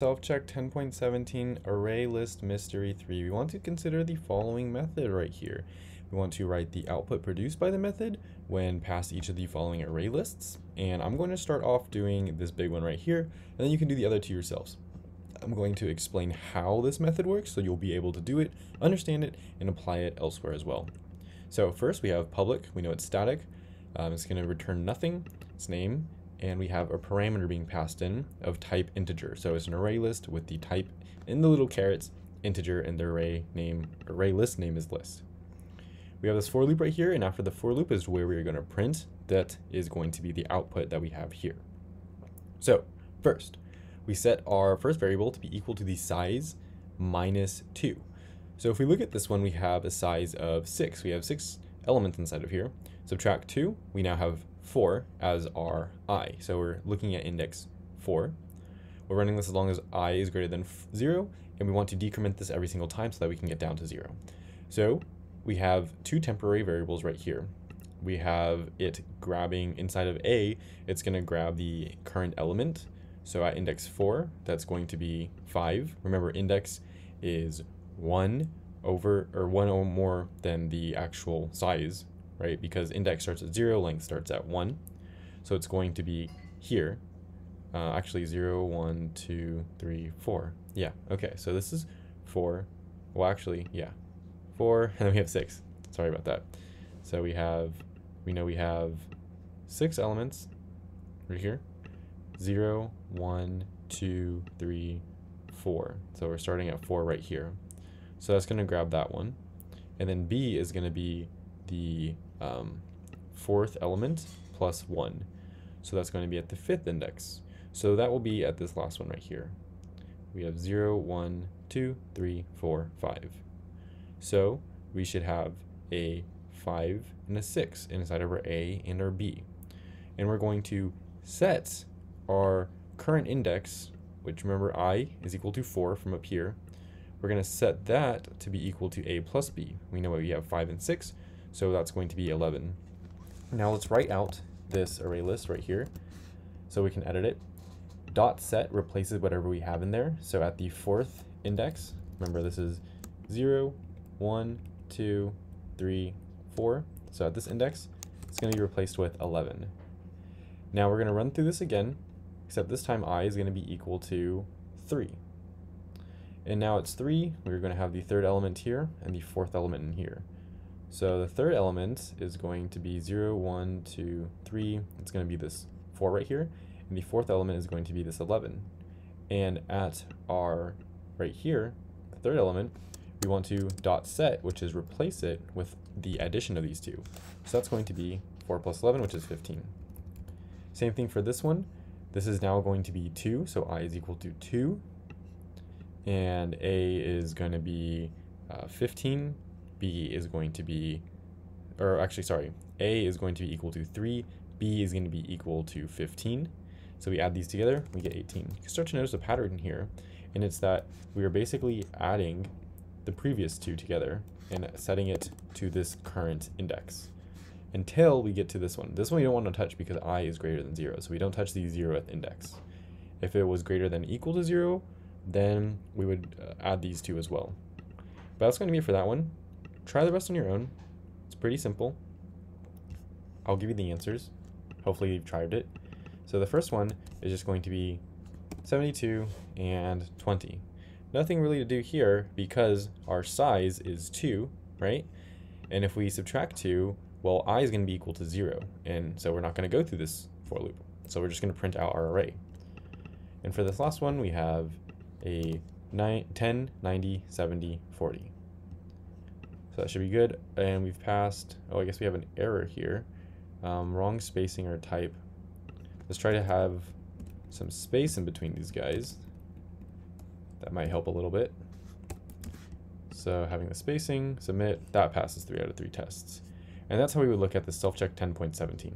Self-check 10.17 array list mystery 3. We want to consider the following method right here. We want to write the output produced by the method when passed each of the following array lists. And I'm going to start off doing this big one right here, and then you can do the other two yourselves. I'm going to explain how this method works so you'll be able to do it, understand it, and apply it elsewhere as well. So first we have public, we know it's static. Um, it's going to return nothing, its name, and we have a parameter being passed in of type integer. So it's an array list with the type in the little carets, integer and the array name array list name is list. We have this for loop right here and after the for loop is where we're going to print that is going to be the output that we have here. So first we set our first variable to be equal to the size minus 2. So if we look at this one we have a size of 6. We have 6 elements inside of here. Subtract 2 we now have 4 as our i. So we're looking at index 4. We're running this as long as i is greater than 0, and we want to decrement this every single time so that we can get down to 0. So we have two temporary variables right here. We have it grabbing inside of a, it's going to grab the current element. So at index 4, that's going to be 5. Remember, index is 1 over or 1 or more than the actual size right? Because index starts at 0, length starts at 1. So it's going to be here. Uh, actually, 0, 1, 2, 3, 4. Yeah, okay. So this is 4. Well, actually, yeah. 4, and then we have 6. Sorry about that. So we have, we know we have 6 elements right here. 0, 1, 2, 3, 4. So we're starting at 4 right here. So that's going to grab that one. And then B is going to be the um, fourth element plus 1. So that's going to be at the fifth index. So that will be at this last one right here. We have 0, 1, 2, 3, 4, 5. So we should have a 5 and a 6 inside of our A and our B. And we're going to set our current index, which remember i is equal to 4 from up here. We're going to set that to be equal to a plus b. We know we have 5 and 6, so that's going to be 11. Now let's write out this array list right here so we can edit it. Dot set replaces whatever we have in there. So at the fourth index, remember this is 0, 1, 2, 3, 4. So at this index, it's going to be replaced with 11. Now we're going to run through this again, except this time i is going to be equal to 3. And now it's 3, we're going to have the third element here and the fourth element in here. So the third element is going to be 0, 1, 2, 3. It's going to be this 4 right here. And the fourth element is going to be this 11. And at our right here, the third element, we want to dot set, which is replace it with the addition of these two. So that's going to be 4 plus 11, which is 15. Same thing for this one. This is now going to be 2, so i is equal to 2. And a is going to be uh, 15 b is going to be, or actually, sorry, a is going to be equal to 3, b is going to be equal to 15. So we add these together, we get 18. You start to notice a pattern here, and it's that we are basically adding the previous two together and setting it to this current index until we get to this one. This one we don't want to touch because i is greater than 0, so we don't touch the 0th index. If it was greater than equal to 0, then we would uh, add these two as well. But that's going to be for that one. Try the rest on your own. It's pretty simple. I'll give you the answers. Hopefully you've tried it. So the first one is just going to be 72 and 20. Nothing really to do here because our size is 2, right? And if we subtract 2, well, i is going to be equal to 0. And so we're not going to go through this for loop. So we're just going to print out our array. And for this last one, we have a 9, 10, 90, 70, 40. So that should be good. And we've passed, oh, I guess we have an error here. Um, wrong spacing or type. Let's try to have some space in between these guys. That might help a little bit. So having the spacing, submit, that passes 3 out of 3 tests. And that's how we would look at the self-check 10.17.